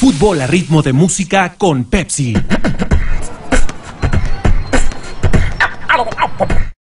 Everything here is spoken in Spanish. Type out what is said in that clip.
Fútbol a ritmo de música con Pepsi.